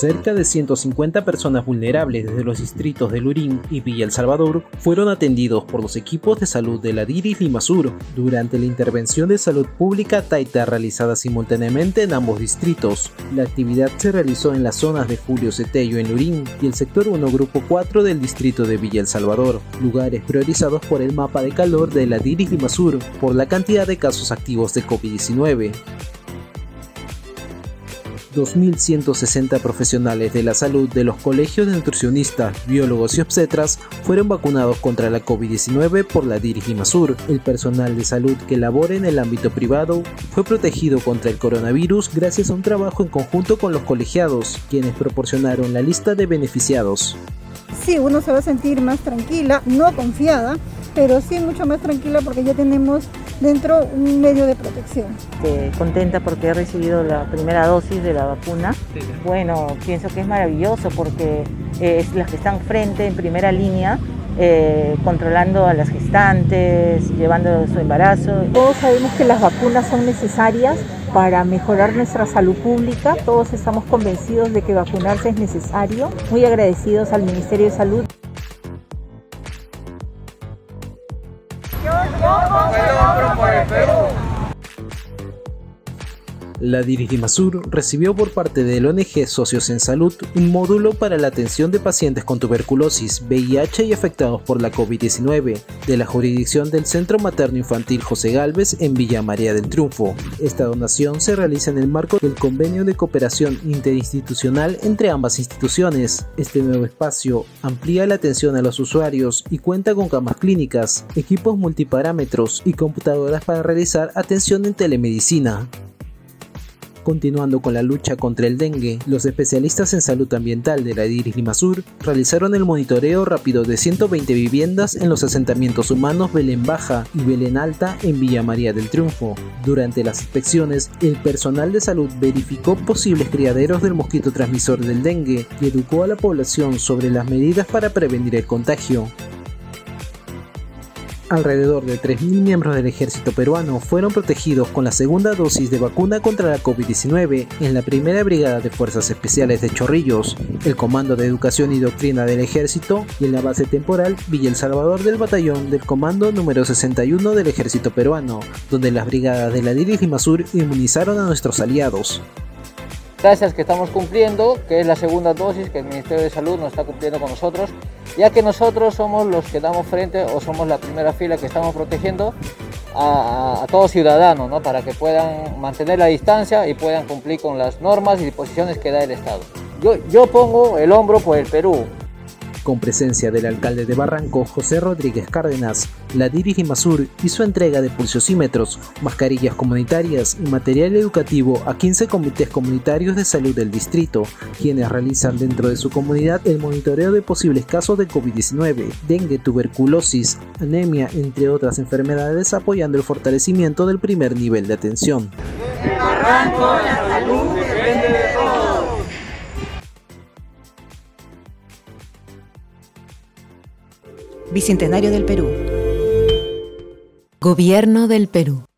Cerca de 150 personas vulnerables desde los distritos de Lurín y Villa El Salvador fueron atendidos por los equipos de salud de la DIRIS Limasur durante la intervención de salud pública Taita realizada simultáneamente en ambos distritos. La actividad se realizó en las zonas de Julio Cetello en Lurín y el sector 1 grupo 4 del distrito de Villa El Salvador, lugares priorizados por el mapa de calor de la DIRIS Limasur por la cantidad de casos activos de COVID-19. 2.160 profesionales de la salud de los colegios de nutricionistas, biólogos y obstetras fueron vacunados contra la COVID-19 por la Dirigimasur. El personal de salud que labora en el ámbito privado fue protegido contra el coronavirus gracias a un trabajo en conjunto con los colegiados, quienes proporcionaron la lista de beneficiados. Sí, uno se va a sentir más tranquila, no confiada, pero sí mucho más tranquila porque ya tenemos dentro un medio de protección. contenta porque he recibido la primera dosis de la vacuna. Bueno, pienso que es maravilloso porque es las que están frente, en primera línea, eh, controlando a las gestantes, llevando su embarazo. Todos sabemos que las vacunas son necesarias para mejorar nuestra salud pública. Todos estamos convencidos de que vacunarse es necesario. Muy agradecidos al Ministerio de Salud. Perú. La Dirigimasur recibió por parte del ONG Socios en Salud un módulo para la atención de pacientes con tuberculosis, VIH y afectados por la COVID-19 de la jurisdicción del Centro Materno Infantil José Galvez en Villa María del Triunfo. Esta donación se realiza en el marco del convenio de cooperación interinstitucional entre ambas instituciones. Este nuevo espacio amplía la atención a los usuarios y cuenta con camas clínicas, equipos multiparámetros y computadoras para realizar atención en telemedicina. Continuando con la lucha contra el dengue, los especialistas en salud ambiental de la Diris Limasur realizaron el monitoreo rápido de 120 viviendas en los asentamientos humanos Belén Baja y Belén Alta en Villa María del Triunfo. Durante las inspecciones, el personal de salud verificó posibles criaderos del mosquito transmisor del dengue y educó a la población sobre las medidas para prevenir el contagio. Alrededor de 3.000 miembros del ejército peruano fueron protegidos con la segunda dosis de vacuna contra la COVID-19 en la primera brigada de Fuerzas Especiales de Chorrillos, el Comando de Educación y Doctrina del Ejército y en la base temporal Villa El Salvador del Batallón del Comando número 61 del Ejército Peruano, donde las brigadas de la Diris y inmunizaron a nuestros aliados gracias que estamos cumpliendo, que es la segunda dosis que el Ministerio de Salud nos está cumpliendo con nosotros, ya que nosotros somos los que damos frente o somos la primera fila que estamos protegiendo a, todos ciudadanos, ¿no? para que puedan mantener la distancia y puedan cumplir con las normas y disposiciones que da el Estado. Yo, yo pongo el hombro por el Perú, con presencia del alcalde de Barranco, José Rodríguez Cárdenas, la Masur hizo entrega de pulsosímetros, mascarillas comunitarias y material educativo a 15 comités comunitarios de salud del distrito, quienes realizan dentro de su comunidad el monitoreo de posibles casos de COVID-19, dengue, tuberculosis, anemia, entre otras enfermedades, apoyando el fortalecimiento del primer nivel de atención. Bicentenario del Perú. Gobierno del Perú.